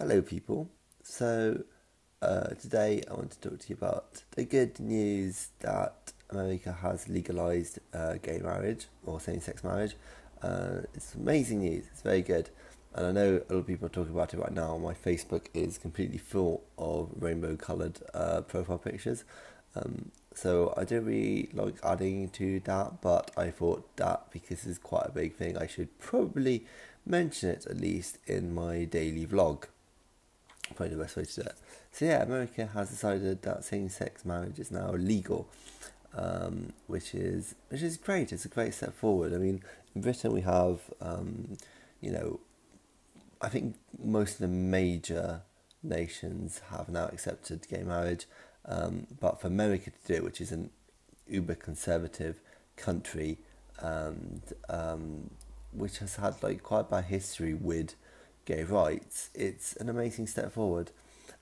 Hello, people. So, uh, today I want to talk to you about the good news that America has legalized uh, gay marriage or same sex marriage. Uh, it's amazing news, it's very good. And I know a lot of people are talking about it right now. My Facebook is completely full of rainbow coloured uh, profile pictures. Um, so I don't really like adding to that, but I thought that because it's quite a big thing, I should probably mention it at least in my daily vlog. Probably the best way to do it. So yeah, America has decided that same-sex marriage is now legal, um, which is which is great. It's a great step forward. I mean, in Britain we have, um, you know, I think most of the major nations have now accepted gay marriage, um, but for America to do it, which is an uber conservative country, and um, which has had like quite a bad history with gay rights, it's an amazing step forward.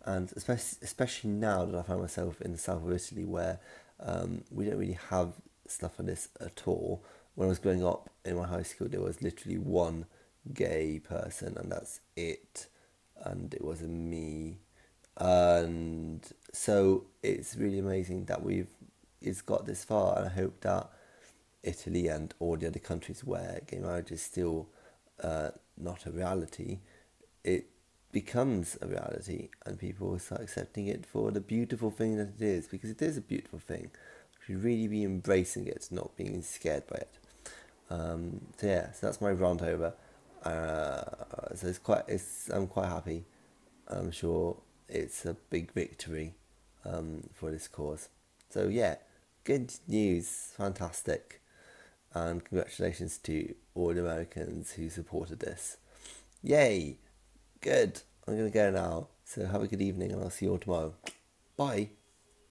And especially, especially now that I find myself in the south of Italy, where um, we don't really have stuff like this at all. When I was growing up in my high school, there was literally one gay person, and that's it. And it wasn't me. And so it's really amazing that we've it's got this far, and I hope that Italy and all the other countries where gay marriage is still uh, not a reality, it becomes a reality, and people start accepting it for the beautiful thing that it is, because it is a beautiful thing. We should really be embracing it, not being scared by it. Um, so yeah, so that's my rant over. Uh, so it's quite, it's, I'm quite happy. I'm sure it's a big victory um, for this cause. So yeah, good news, fantastic, and congratulations to all the Americans who supported this. Yay! Good. I'm gonna go now. So have a good evening, and I'll see you all tomorrow. Bye.